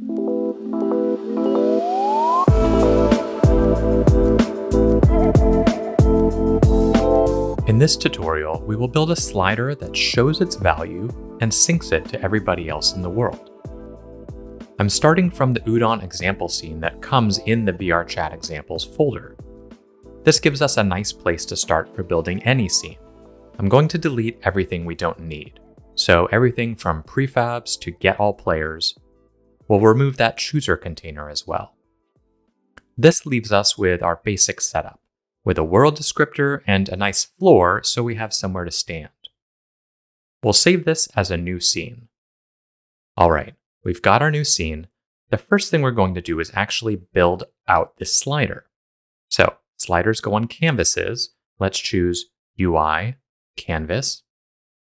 In this tutorial, we will build a slider that shows its value and syncs it to everybody else in the world. I'm starting from the Udon example scene that comes in the VRChat examples folder. This gives us a nice place to start for building any scene. I'm going to delete everything we don't need. So everything from prefabs to get all players. We'll remove that chooser container as well. This leaves us with our basic setup, with a world descriptor and a nice floor so we have somewhere to stand. We'll save this as a new scene. All right, we've got our new scene. The first thing we're going to do is actually build out this slider. So sliders go on canvases. Let's choose UI, canvas.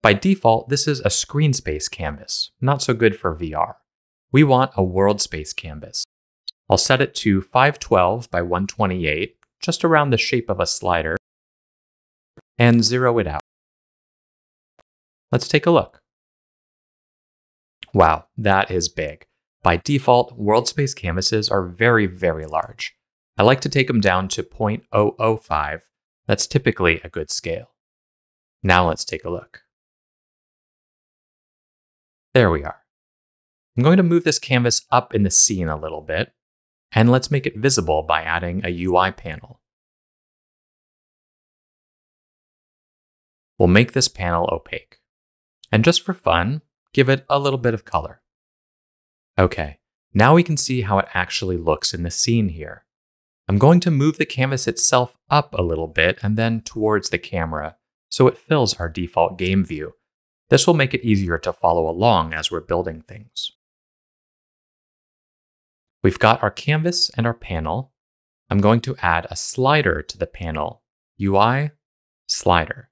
By default, this is a screen space canvas, not so good for VR. We want a world space canvas. I'll set it to 512 by 128, just around the shape of a slider, and zero it out. Let's take a look. Wow, that is big. By default, world space canvases are very, very large. I like to take them down to 0.005. That's typically a good scale. Now let's take a look. There we are. I'm going to move this canvas up in the scene a little bit, and let's make it visible by adding a UI panel. We'll make this panel opaque. And just for fun, give it a little bit of color. Okay, now we can see how it actually looks in the scene here. I'm going to move the canvas itself up a little bit and then towards the camera so it fills our default game view. This will make it easier to follow along as we're building things. We've got our canvas and our panel. I'm going to add a slider to the panel, UI, slider.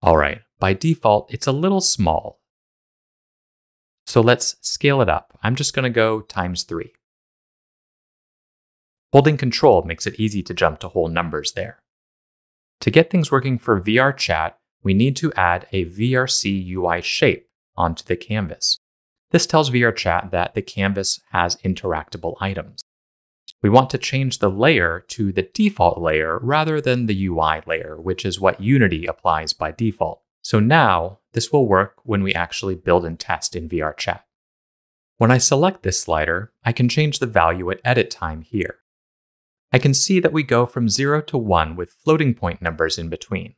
All right, by default, it's a little small. So let's scale it up. I'm just going to go times 3. Holding Control makes it easy to jump to whole numbers there. To get things working for VRChat, we need to add a VRC UI shape onto the canvas. This tells VRChat that the canvas has interactable items. We want to change the layer to the default layer rather than the UI layer, which is what Unity applies by default. So now, this will work when we actually build and test in VRChat. When I select this slider, I can change the value at edit time here. I can see that we go from 0 to 1 with floating point numbers in between.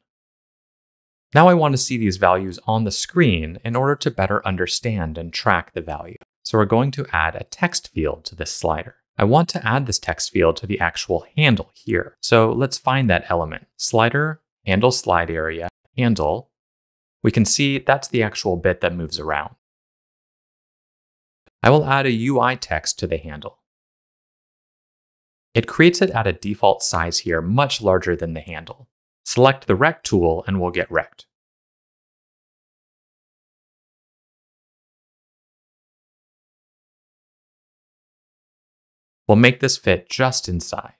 Now I want to see these values on the screen in order to better understand and track the value. So we're going to add a text field to this slider. I want to add this text field to the actual handle here. So let's find that element. Slider, handle slide area, handle. We can see that's the actual bit that moves around. I will add a UI text to the handle. It creates it at a default size here, much larger than the handle. Select the Rect tool and we'll get rect. We'll make this fit just inside.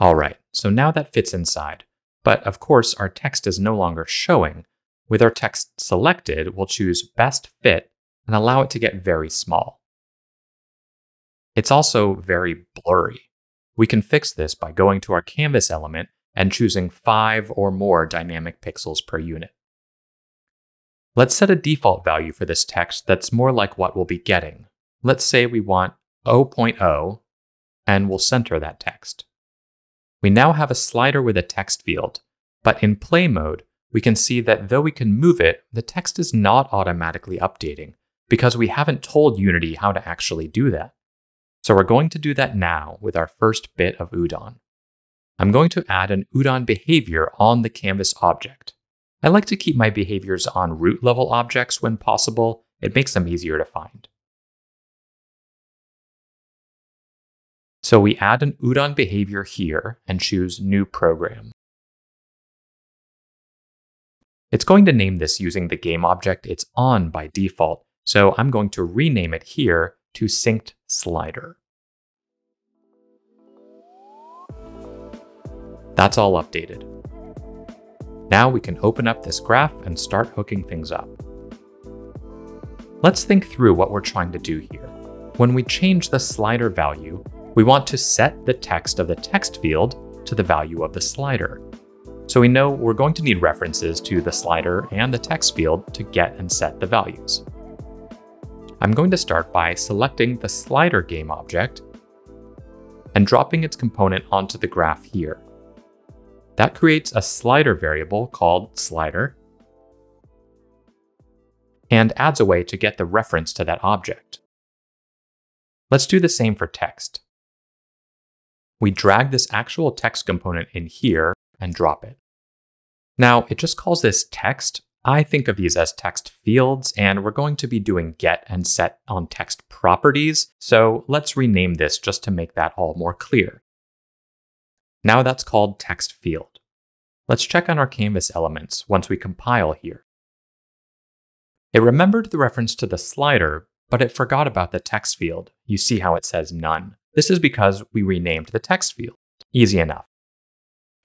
All right, so now that fits inside, but of course our text is no longer showing. With our text selected, we'll choose Best Fit and allow it to get very small. It's also very blurry. We can fix this by going to our canvas element and choosing 5 or more dynamic pixels per unit. Let's set a default value for this text that's more like what we'll be getting. Let's say we want 0.0, and we'll center that text. We now have a slider with a text field, but in play mode, we can see that though we can move it, the text is not automatically updating because we haven't told Unity how to actually do that. So we're going to do that now with our first bit of Udon. I'm going to add an Udon behavior on the canvas object. I like to keep my behaviors on root level objects when possible. It makes them easier to find. So we add an Udon behavior here and choose New Program. It's going to name this using the game object it's on by default, so I'm going to rename it here to synced slider. That's all updated. Now we can open up this graph and start hooking things up. Let's think through what we're trying to do here. When we change the slider value, we want to set the text of the text field to the value of the slider. So we know we're going to need references to the slider and the text field to get and set the values. I'm going to start by selecting the slider game object and dropping its component onto the graph here. That creates a slider variable called slider and adds a way to get the reference to that object. Let's do the same for text. We drag this actual text component in here and drop it. Now, it just calls this text. I think of these as text fields, and we're going to be doing get and set on text properties, so let's rename this just to make that all more clear. Now that's called text field. Let's check on our canvas elements once we compile here. It remembered the reference to the slider, but it forgot about the text field. You see how it says none. This is because we renamed the text field. Easy enough.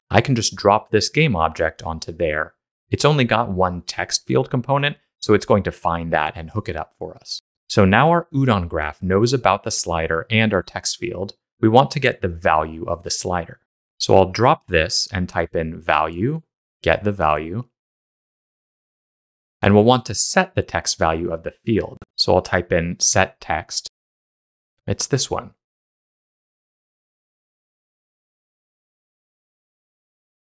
I can just drop this game object onto there. It's only got one text field component, so it's going to find that and hook it up for us. So now our Udon graph knows about the slider and our text field. We want to get the value of the slider. So I'll drop this and type in value, get the value, and we'll want to set the text value of the field. So I'll type in set text. It's this one.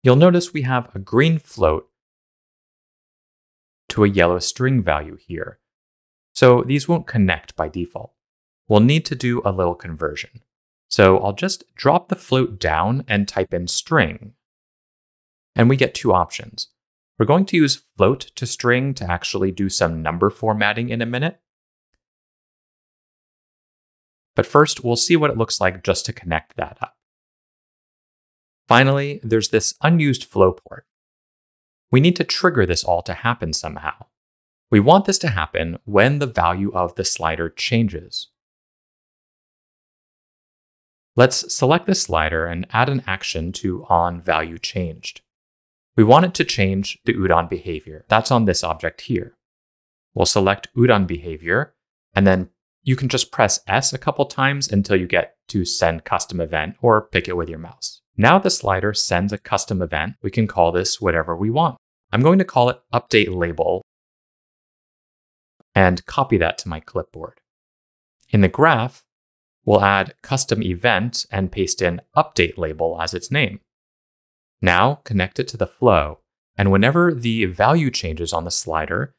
you'll notice we have a green float to a yellow string value here. So these won't connect by default. We'll need to do a little conversion. So I'll just drop the float down and type in string. And we get two options. We're going to use float to string to actually do some number formatting in a minute. But first, we'll see what it looks like just to connect that up. Finally, there's this unused flow port. We need to trigger this all to happen somehow. We want this to happen when the value of the slider changes. Let's select the slider and add an action to on value changed. We want it to change the udon behavior. That's on this object here. We'll select udon behavior, and then you can just press S a couple times until you get to send custom event or pick it with your mouse. Now the slider sends a custom event. We can call this whatever we want. I'm going to call it update label and copy that to my clipboard. In the graph, we'll add custom event and paste in update label as its name. Now connect it to the flow, and whenever the value changes on the slider,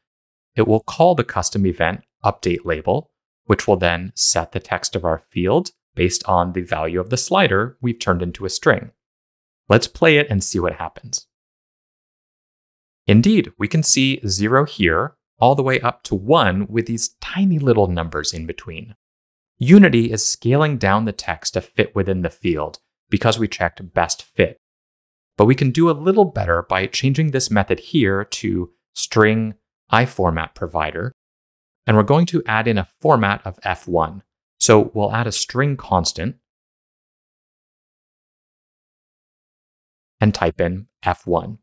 it will call the custom event update label, which will then set the text of our field based on the value of the slider we've turned into a string. Let's play it and see what happens. Indeed, we can see 0 here, all the way up to 1 with these tiny little numbers in between. Unity is scaling down the text to fit within the field because we checked best fit. But we can do a little better by changing this method here to string iFormat provider. And we're going to add in a format of F1. So we'll add a string constant and type in F1.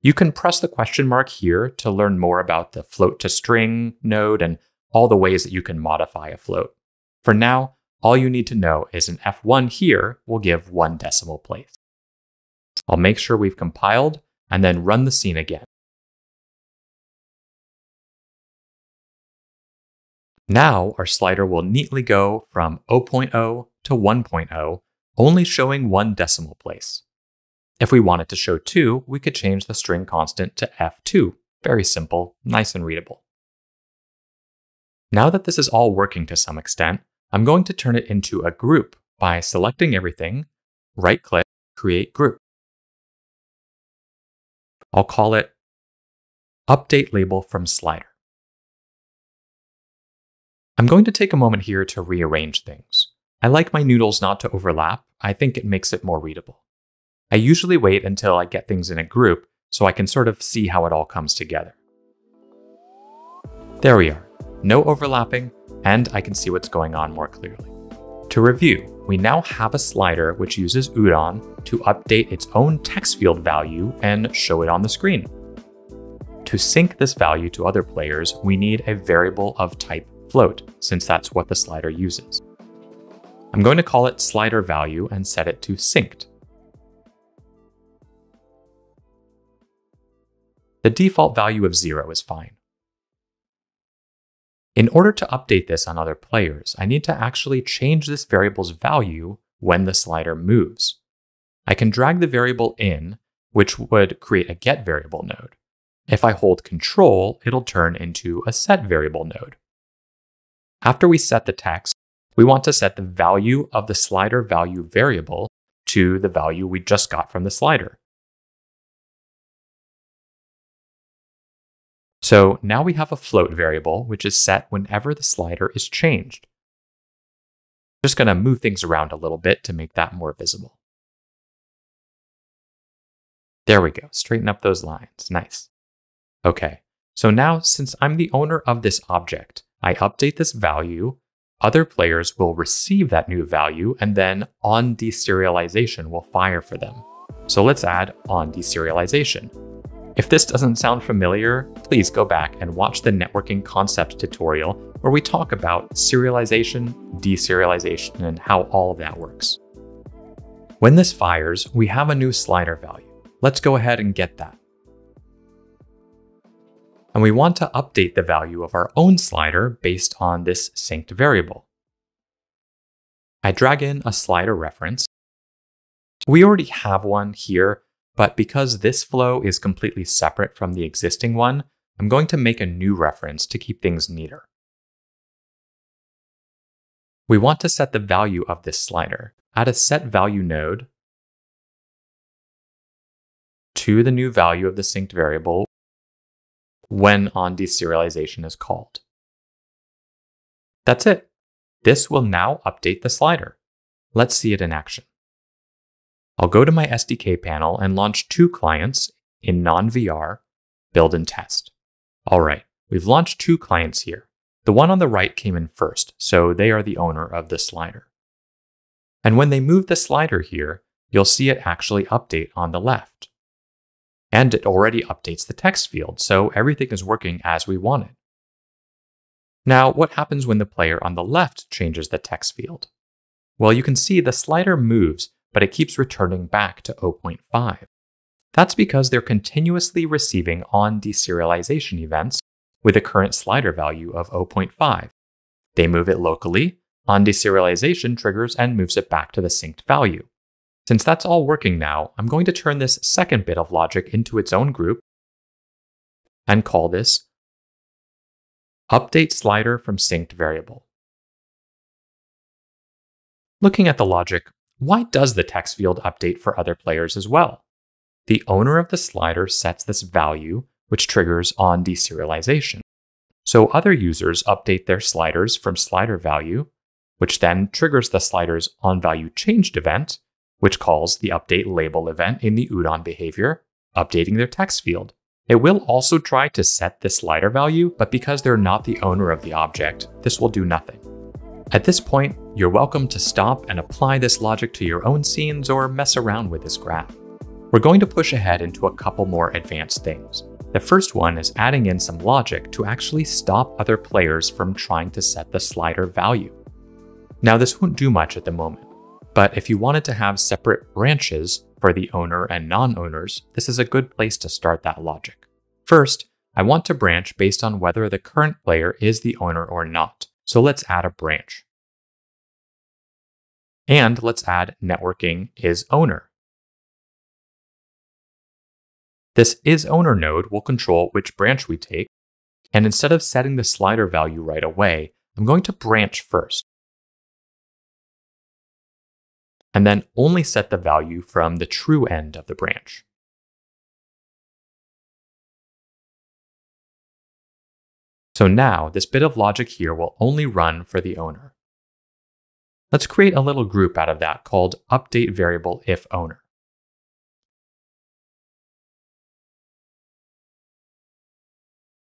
You can press the question mark here to learn more about the float to string node and all the ways that you can modify a float. For now, all you need to know is an F1 here will give one decimal place. I'll make sure we've compiled and then run the scene again. Now our slider will neatly go from 0.0 to 1.0, only showing one decimal place. If we wanted to show 2, we could change the string constant to f2. Very simple, nice and readable. Now that this is all working to some extent, I'm going to turn it into a group by selecting everything, right-click, Create Group. I'll call it Update Label from Slider. I'm going to take a moment here to rearrange things. I like my noodles not to overlap. I think it makes it more readable. I usually wait until I get things in a group so I can sort of see how it all comes together. There we are. No overlapping, and I can see what's going on more clearly. To review, we now have a slider which uses Udon to update its own text field value and show it on the screen. To sync this value to other players, we need a variable of type float, since that's what the slider uses. I'm going to call it slider value and set it to synced. The default value of 0 is fine. In order to update this on other players, I need to actually change this variable's value when the slider moves. I can drag the variable in, which would create a get variable node. If I hold control, it'll turn into a set variable node. After we set the text, we want to set the value of the slider value variable to the value we just got from the slider. So now we have a float variable, which is set whenever the slider is changed. Just going to move things around a little bit to make that more visible. There we go, straighten up those lines, nice. Okay, so now since I'm the owner of this object, I update this value, other players will receive that new value, and then on deserialization will fire for them. So let's add on deserialization. If this doesn't sound familiar, please go back and watch the networking concept tutorial where we talk about serialization, deserialization, and how all of that works. When this fires, we have a new slider value. Let's go ahead and get that. And we want to update the value of our own slider based on this synced variable. I drag in a slider reference. We already have one here, but because this flow is completely separate from the existing one, I'm going to make a new reference to keep things neater. We want to set the value of this slider. Add a set value node to the new value of the synced variable when on deserialization is called. That's it. This will now update the slider. Let's see it in action. I'll go to my SDK panel and launch two clients in non-VR, build and test. All right, we've launched two clients here. The one on the right came in first, so they are the owner of the slider. And when they move the slider here, you'll see it actually update on the left. And it already updates the text field, so everything is working as we want it. Now, what happens when the player on the left changes the text field? Well, you can see the slider moves but it keeps returning back to 0.5. That's because they're continuously receiving on deserialization events with a current slider value of 0.5. They move it locally, on deserialization triggers and moves it back to the synced value. Since that's all working now, I'm going to turn this second bit of logic into its own group and call this update slider from synced variable. Looking at the logic, why does the text field update for other players as well? The owner of the slider sets this value, which triggers on deserialization. So other users update their sliders from slider value, which then triggers the slider's on value changed event, which calls the update label event in the Udon behavior, updating their text field. It will also try to set the slider value, but because they're not the owner of the object, this will do nothing. At this point, you're welcome to stop and apply this logic to your own scenes or mess around with this graph. We're going to push ahead into a couple more advanced things. The first one is adding in some logic to actually stop other players from trying to set the slider value. Now this won't do much at the moment, but if you wanted to have separate branches for the owner and non-owners, this is a good place to start that logic. First, I want to branch based on whether the current player is the owner or not. So let's add a branch. And let's add networking is owner. This is owner node will control which branch we take. And instead of setting the slider value right away, I'm going to branch first. And then only set the value from the true end of the branch. So now this bit of logic here will only run for the owner. Let's create a little group out of that called update variable if owner.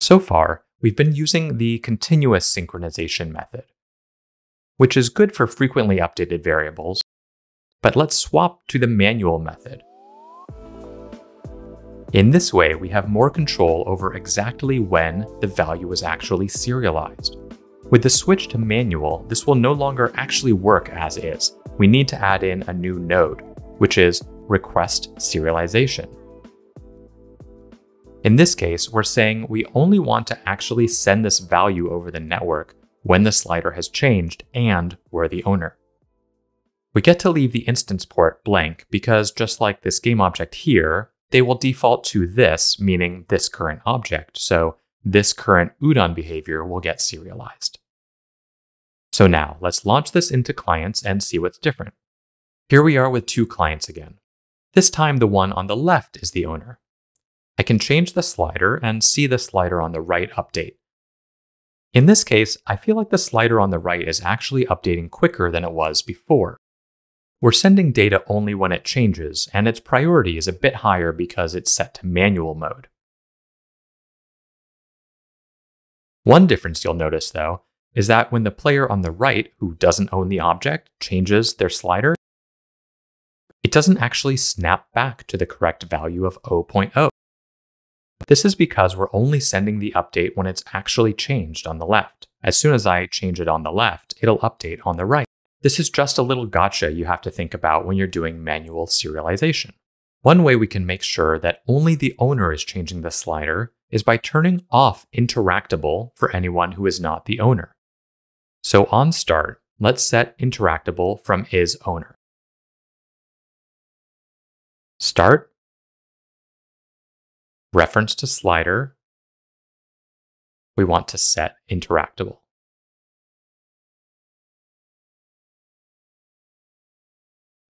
So far, we've been using the continuous synchronization method. which is good for frequently updated variables, but let's swap to the manual method. In this way, we have more control over exactly when the value is actually serialized. With the switch to manual, this will no longer actually work as is. We need to add in a new node, which is request serialization. In this case, we're saying we only want to actually send this value over the network when the slider has changed and we're the owner. We get to leave the instance port blank because just like this game object here, they will default to this, meaning this current object, so this current Udon behavior will get serialized. So now, let's launch this into clients and see what's different. Here we are with two clients again. This time the one on the left is the owner. I can change the slider and see the slider on the right update. In this case, I feel like the slider on the right is actually updating quicker than it was before. We're sending data only when it changes, and its priority is a bit higher because it's set to manual mode. One difference you'll notice, though, is that when the player on the right, who doesn't own the object, changes their slider, it doesn't actually snap back to the correct value of 0.0. This is because we're only sending the update when it's actually changed on the left. As soon as I change it on the left, it'll update on the right. This is just a little gotcha you have to think about when you're doing manual serialization. One way we can make sure that only the owner is changing the slider is by turning off interactable for anyone who is not the owner. So on start, let's set interactable from is owner. Start reference to slider, we want to set interactable.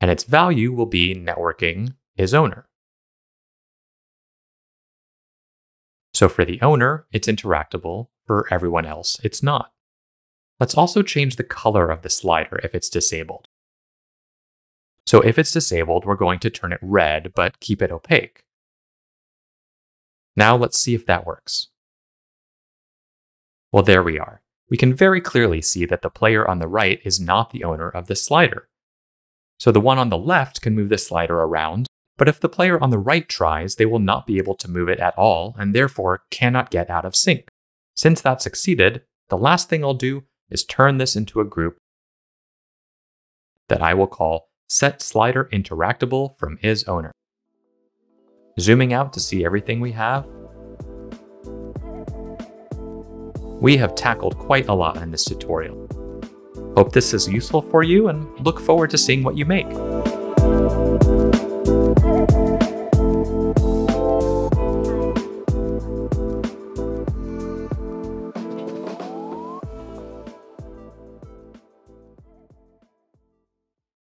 And its value will be networking is owner. So for the owner, it's interactable. For everyone else, it's not. Let's also change the color of the slider if it's disabled. So if it's disabled, we're going to turn it red, but keep it opaque. Now let's see if that works. Well, there we are. We can very clearly see that the player on the right is not the owner of the slider. So the one on the left can move the slider around, but if the player on the right tries, they will not be able to move it at all and therefore cannot get out of sync. Since that succeeded, the last thing I'll do is turn this into a group that I will call set slider interactable from is owner. Zooming out to see everything we have, we have tackled quite a lot in this tutorial. Hope this is useful for you and look forward to seeing what you make.